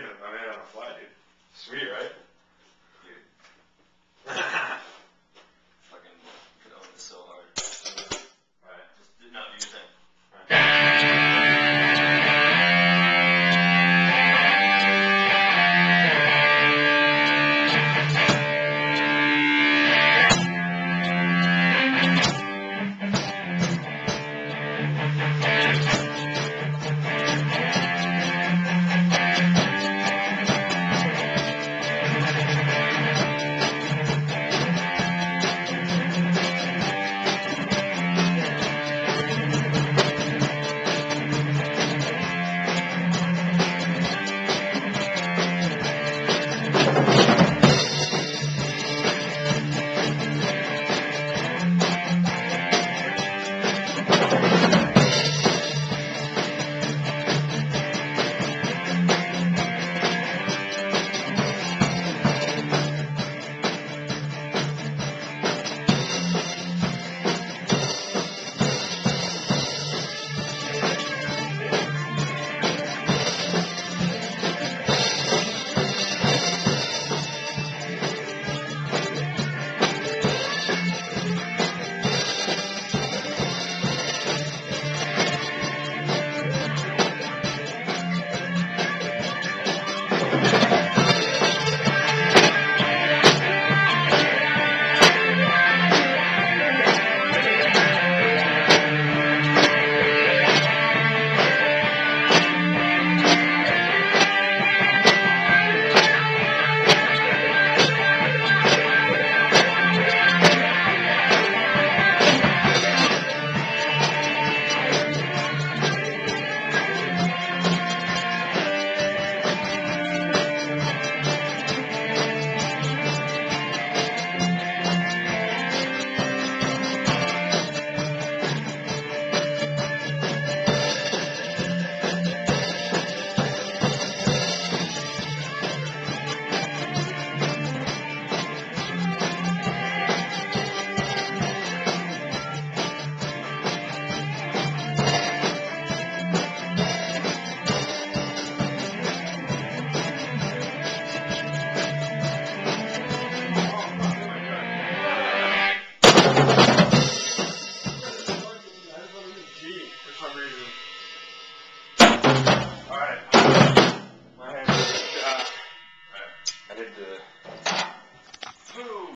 thinking, I made on a fly, dude. Sweet, right?